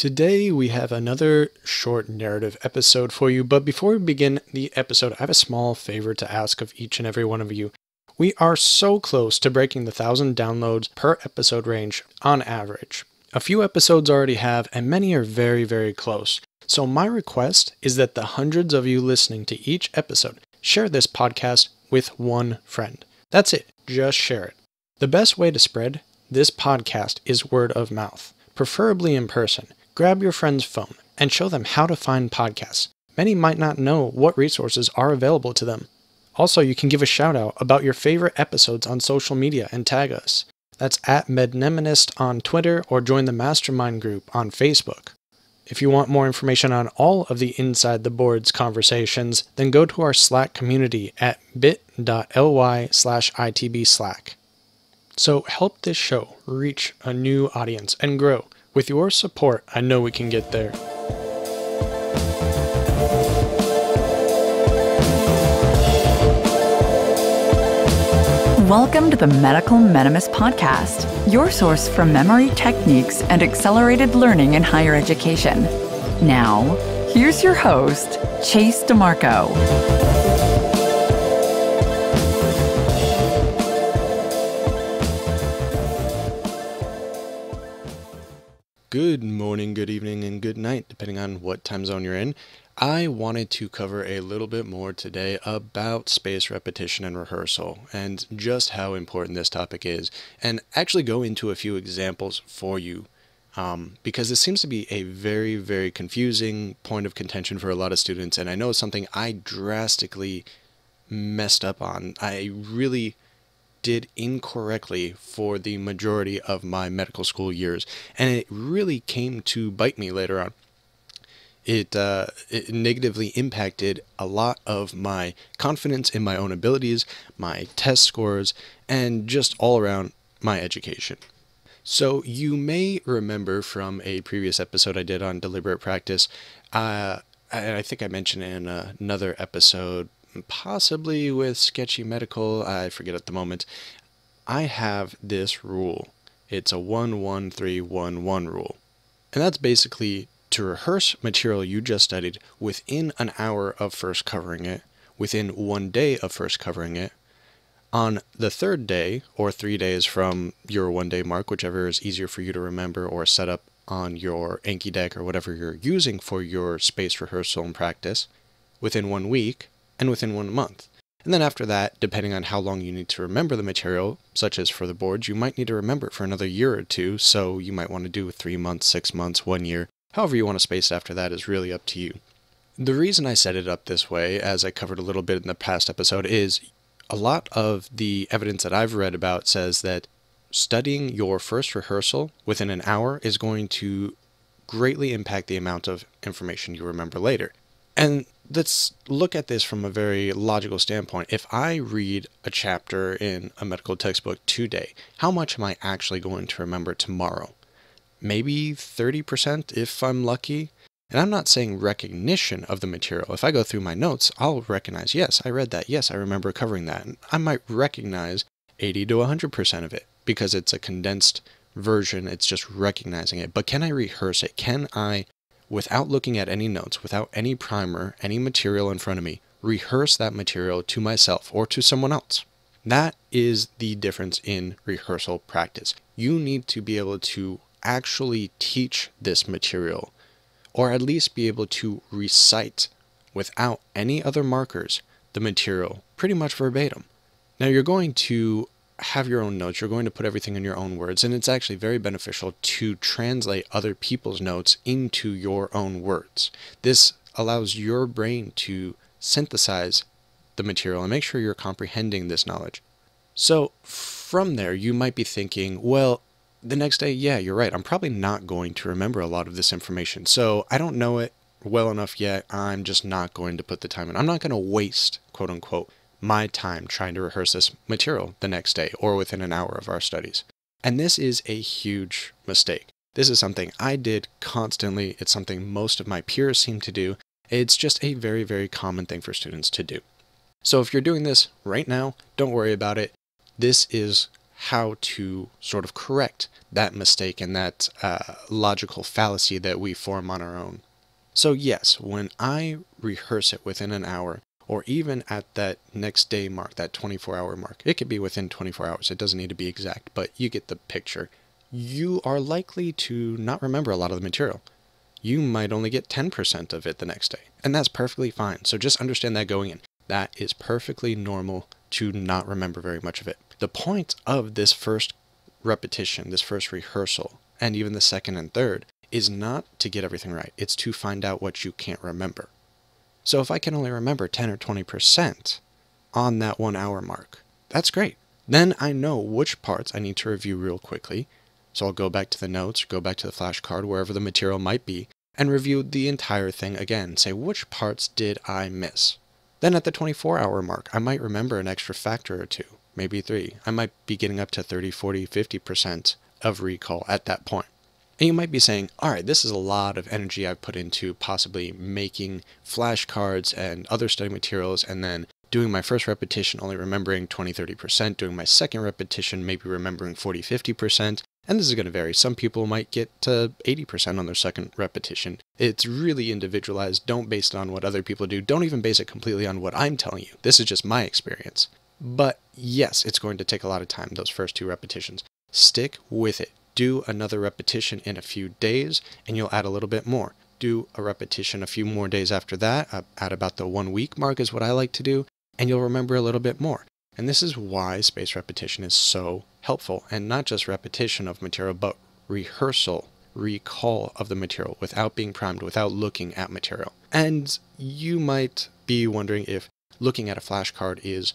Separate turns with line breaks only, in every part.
Today we have another short narrative episode for you, but before we begin the episode, I have a small favor to ask of each and every one of you. We are so close to breaking the 1000 downloads per episode range on average. A few episodes already have, and many are very, very close. So, my request is that the hundreds of you listening to each episode share this podcast with one friend. That's it, just share it. The best way to spread this podcast is word of mouth, preferably in person. Grab your friend's phone and show them how to find podcasts. Many might not know what resources are available to them. Also, you can give a shout out about your favorite episodes on social media and tag us. That's at Mednemonist on Twitter or join the Mastermind group on Facebook. If you want more information on all of the Inside the Boards conversations, then go to our Slack community at bit.ly slash itb slack. So help this show reach a new audience and grow. With your support, I know we can get there.
Welcome to the Medical Mnemonist Podcast, your source for memory techniques and accelerated learning in higher education. Now, here's your host, Chase DiMarco.
Good morning, good evening, and good night, depending on what time zone you're in. I wanted to cover a little bit more today about space repetition and rehearsal and just how important this topic is, and actually go into a few examples for you um, because this seems to be a very, very confusing point of contention for a lot of students, and I know it's something I drastically messed up on. I really did incorrectly for the majority of my medical school years, and it really came to bite me later on. It, uh, it negatively impacted a lot of my confidence in my own abilities, my test scores, and just all around my education. So, you may remember from a previous episode I did on deliberate practice, uh, and I think I mentioned in another episode possibly with sketchy medical, I forget at the moment. I have this rule. It's a 11311 rule. And that's basically to rehearse material you just studied within an hour of first covering it, within one day of first covering it. On the third day, or three days from your one day mark, whichever is easier for you to remember or set up on your Anki deck or whatever you're using for your space rehearsal and practice, within one week, and within one month. And then after that, depending on how long you need to remember the material, such as for the boards, you might need to remember it for another year or two, so you might want to do three months, six months, one year. However you want to space after that is really up to you. The reason I set it up this way, as I covered a little bit in the past episode, is a lot of the evidence that I've read about says that studying your first rehearsal within an hour is going to greatly impact the amount of information you remember later. And let's look at this from a very logical standpoint. If I read a chapter in a medical textbook today, how much am I actually going to remember tomorrow? Maybe 30% if I'm lucky. And I'm not saying recognition of the material. If I go through my notes, I'll recognize, yes, I read that. Yes, I remember covering that. And I might recognize 80 to 100% of it because it's a condensed version. It's just recognizing it. But can I rehearse it? Can I without looking at any notes, without any primer, any material in front of me, rehearse that material to myself or to someone else. That is the difference in rehearsal practice. You need to be able to actually teach this material, or at least be able to recite without any other markers the material pretty much verbatim. Now, you're going to have your own notes. You're going to put everything in your own words, and it's actually very beneficial to translate other people's notes into your own words. This allows your brain to synthesize the material and make sure you're comprehending this knowledge. So, from there, you might be thinking, well, the next day, yeah, you're right. I'm probably not going to remember a lot of this information. So, I don't know it well enough yet. I'm just not going to put the time in. I'm not going to waste, quote unquote, my time trying to rehearse this material the next day or within an hour of our studies. And this is a huge mistake. This is something I did constantly. It's something most of my peers seem to do. It's just a very, very common thing for students to do. So if you're doing this right now, don't worry about it. This is how to sort of correct that mistake and that uh, logical fallacy that we form on our own. So, yes, when I rehearse it within an hour, or even at that next day mark, that 24 hour mark, it could be within 24 hours, it doesn't need to be exact, but you get the picture. You are likely to not remember a lot of the material. You might only get 10% of it the next day, and that's perfectly fine. So, just understand that going in. That is perfectly normal to not remember very much of it. The point of this first repetition, this first rehearsal, and even the second and third, is not to get everything right. It's to find out what you can't remember. So if I can only remember 10 or 20% on that one hour mark, that's great. Then I know which parts I need to review real quickly. So I'll go back to the notes, go back to the flashcard, wherever the material might be, and review the entire thing again. Say, which parts did I miss? Then at the 24 hour mark, I might remember an extra factor or two, maybe three. I might be getting up to 30, 40, 50% of recall at that point. And you might be saying, all right, this is a lot of energy I've put into possibly making flashcards and other study materials, and then doing my first repetition only remembering 20, 30%, doing my second repetition maybe remembering 40, 50%. And this is going to vary. Some people might get to 80% on their second repetition. It's really individualized. Don't base it on what other people do. Don't even base it completely on what I'm telling you. This is just my experience. But yes, it's going to take a lot of time, those first two repetitions. Stick with it. Do another repetition in a few days, and you'll add a little bit more. Do a repetition a few more days after that, uh, at about the one week mark, is what I like to do, and you'll remember a little bit more. And this is why spaced repetition is so helpful, and not just repetition of material, but rehearsal, recall of the material without being primed, without looking at material. And you might be wondering if looking at a flashcard is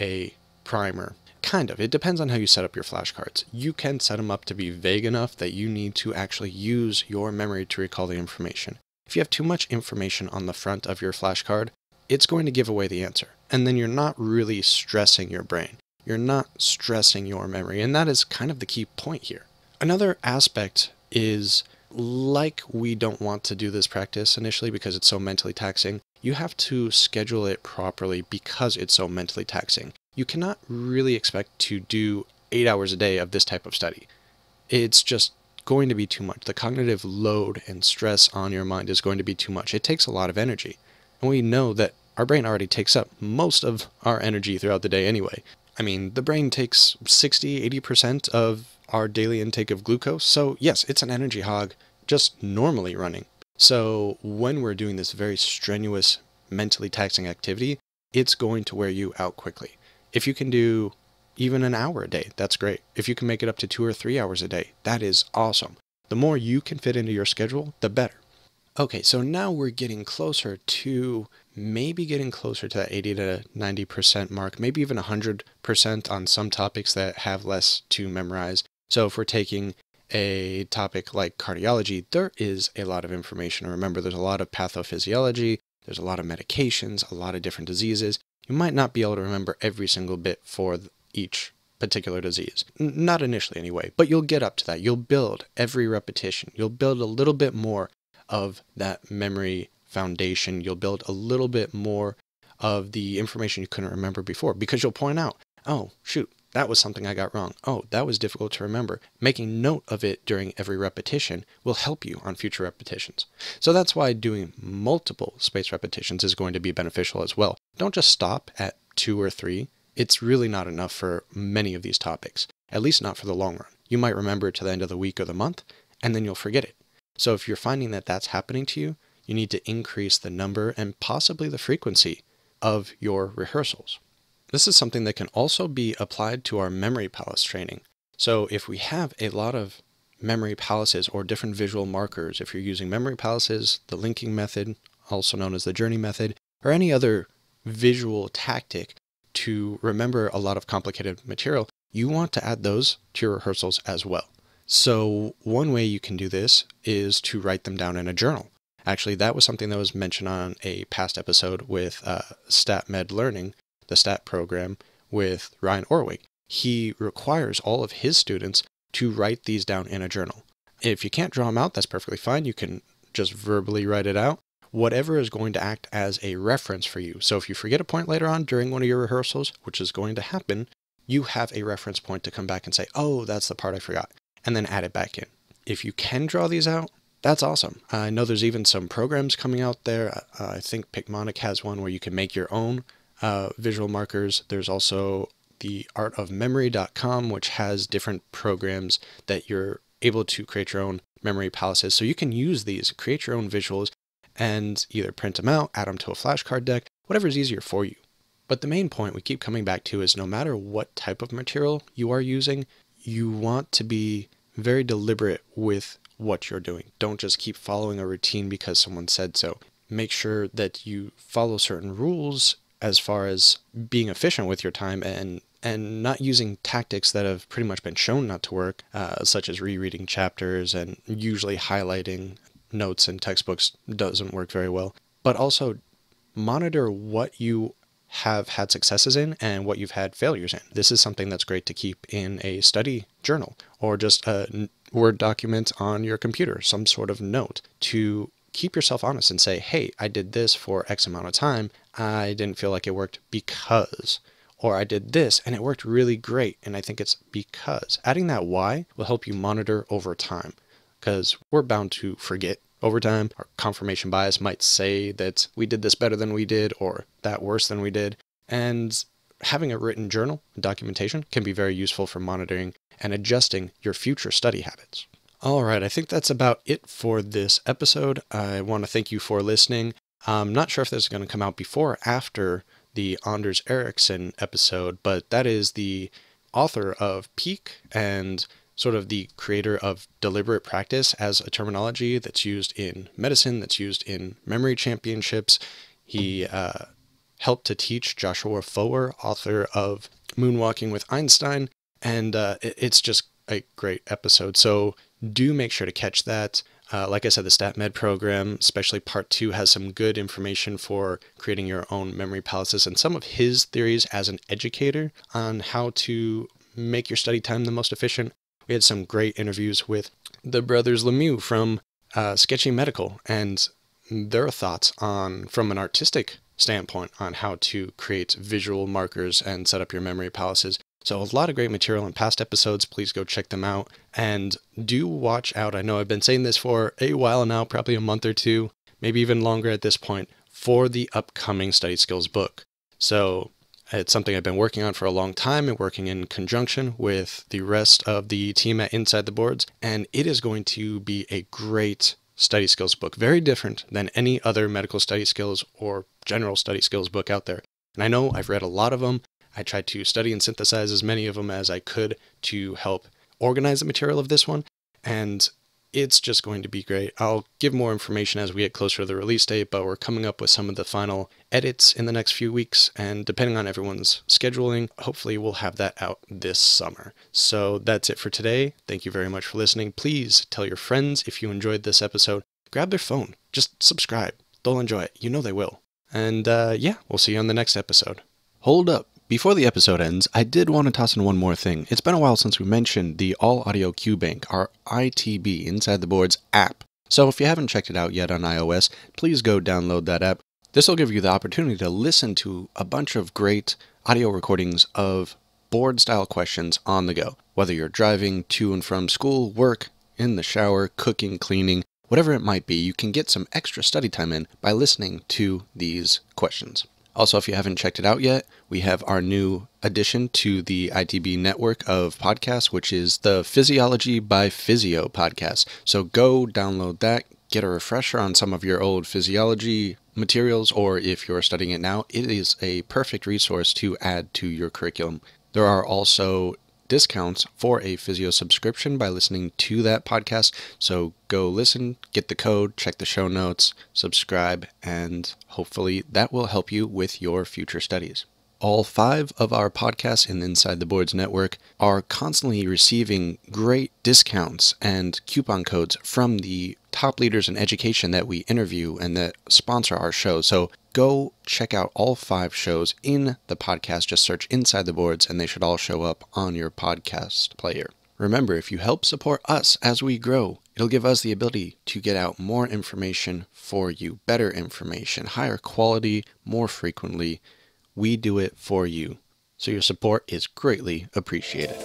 a primer. Kind of. It depends on how you set up your flashcards. You can set them up to be vague enough that you need to actually use your memory to recall the information. If you have too much information on the front of your flashcard, it's going to give away the answer. And then you're not really stressing your brain. You're not stressing your memory. And that is kind of the key point here. Another aspect is like we don't want to do this practice initially because it's so mentally taxing, you have to schedule it properly because it's so mentally taxing you cannot really expect to do eight hours a day of this type of study. It's just going to be too much. The cognitive load and stress on your mind is going to be too much. It takes a lot of energy. And we know that our brain already takes up most of our energy throughout the day anyway. I mean, the brain takes 60, 80% of our daily intake of glucose. So, yes, it's an energy hog just normally running. So, when we're doing this very strenuous, mentally taxing activity, it's going to wear you out quickly. If you can do even an hour a day, that's great. If you can make it up to two or three hours a day, that is awesome. The more you can fit into your schedule, the better. Okay, so now we're getting closer to maybe getting closer to that 80 to 90% mark, maybe even 100% on some topics that have less to memorize. So if we're taking a topic like cardiology, there is a lot of information. Remember, there's a lot of pathophysiology, there's a lot of medications, a lot of different diseases you might not be able to remember every single bit for each particular disease. Not initially, anyway, but you'll get up to that. You'll build every repetition. You'll build a little bit more of that memory foundation. You'll build a little bit more of the information you couldn't remember before because you'll point out, oh, shoot, that was something I got wrong. Oh, that was difficult to remember. Making note of it during every repetition will help you on future repetitions. So that's why doing multiple spaced repetitions is going to be beneficial as well. Don't just stop at two or three. It's really not enough for many of these topics, at least not for the long run. You might remember it to the end of the week or the month, and then you'll forget it. So if you're finding that that's happening to you, you need to increase the number and possibly the frequency of your rehearsals. This is something that can also be applied to our memory palace training. So if we have a lot of memory palaces or different visual markers, if you're using memory palaces, the linking method, also known as the journey method, or any other visual tactic to remember a lot of complicated material, you want to add those to your rehearsals as well. So one way you can do this is to write them down in a journal. Actually, that was something that was mentioned on a past episode with uh, StatMed Learning, the STAT program with Ryan Orwig. He requires all of his students to write these down in a journal. If you can't draw them out, that's perfectly fine. You can just verbally write it out. Whatever is going to act as a reference for you. So if you forget a point later on during one of your rehearsals, which is going to happen, you have a reference point to come back and say, oh, that's the part I forgot, and then add it back in. If you can draw these out, that's awesome. I know there's even some programs coming out there. Uh, I think Picmonic has one where you can make your own uh, visual markers. There's also the artofmemory.com, which has different programs that you're able to create your own memory palaces. So you can use these, create your own visuals, and either print them out, add them to a flashcard deck, whatever is easier for you. But the main point we keep coming back to is no matter what type of material you are using, you want to be very deliberate with what you're doing. Don't just keep following a routine because someone said so. Make sure that you follow certain rules as far as being efficient with your time and and not using tactics that have pretty much been shown not to work, uh, such as rereading chapters and usually highlighting notes and textbooks doesn't work very well. But also monitor what you have had successes in and what you've had failures in. This is something that's great to keep in a study journal or just a Word document on your computer, some sort of note to keep yourself honest and say, hey, I did this for X amount of time. I didn't feel like it worked because. Or I did this and it worked really great. And I think it's because. Adding that why will help you monitor over time because we're bound to forget over time. Our confirmation bias might say that we did this better than we did or that worse than we did. And having a written journal, documentation, can be very useful for monitoring and adjusting your future study habits. All right, I think that's about it for this episode. I want to thank you for listening. I'm not sure if this is going to come out before or after the Anders Ericsson episode, but that is the author of Peak and sort of the creator of deliberate practice as a terminology that's used in medicine, that's used in memory championships. He uh, helped to teach Joshua Foer, author of Moonwalking with Einstein, and uh, it's just a great episode. So do make sure to catch that. Uh, like I said, the StatMed program, especially part two, has some good information for creating your own memory palaces and some of his theories as an educator on how to make your study time the most efficient we had some great interviews with the brothers Lemieux from uh, Sketchy Medical and their thoughts on, from an artistic standpoint, on how to create visual markers and set up your memory palaces. So, a lot of great material in past episodes. Please go check them out. And do watch out. I know I've been saying this for a while now, probably a month or two, maybe even longer at this point, for the upcoming study skills book. So, it's something I've been working on for a long time and working in conjunction with the rest of the team at Inside the Boards. And it is going to be a great study skills book, very different than any other medical study skills or general study skills book out there. And I know I've read a lot of them. I tried to study and synthesize as many of them as I could to help organize the material of this one. And it's just going to be great. I'll give more information as we get closer to the release date, but we're coming up with some of the final edits in the next few weeks, and depending on everyone's scheduling, hopefully we'll have that out this summer. So that's it for today. Thank you very much for listening. Please tell your friends if you enjoyed this episode. Grab their phone, just subscribe. They'll enjoy it. You know they will. And uh, yeah, we'll see you on the next episode. Hold up. Before the episode ends, I did want to toss in one more thing. It's been a while since we mentioned the All Audio Cue Bank, our ITB Inside the Boards app. So if you haven't checked it out yet on iOS, please go download that app. This will give you the opportunity to listen to a bunch of great audio recordings of board style questions on the go. Whether you're driving to and from school, work, in the shower, cooking, cleaning, whatever it might be, you can get some extra study time in by listening to these questions. Also, if you haven't checked it out yet, we have our new addition to the ITB network of podcasts, which is the Physiology by Physeo podcast. So go download that, get a refresher on some of your old physiology materials, or if you're studying it now, it is a perfect resource to add to your curriculum. There are also discounts for a Physeo subscription by listening to that podcast. So go listen, get the code, check the show notes, subscribe, and hopefully that will help you with your future studies. All five of our podcasts in Inside the Boards network are constantly receiving great discounts and coupon codes from the top leaders in education that we interview and that sponsor our show. So go check out all five shows in the podcast. Just search Inside the Boards and they should all show up on your podcast player. Remember, if you help support us as we grow, it'll give us the ability to get out more information for you, better information, higher quality, more frequently. We do it for you. So your support is greatly appreciated.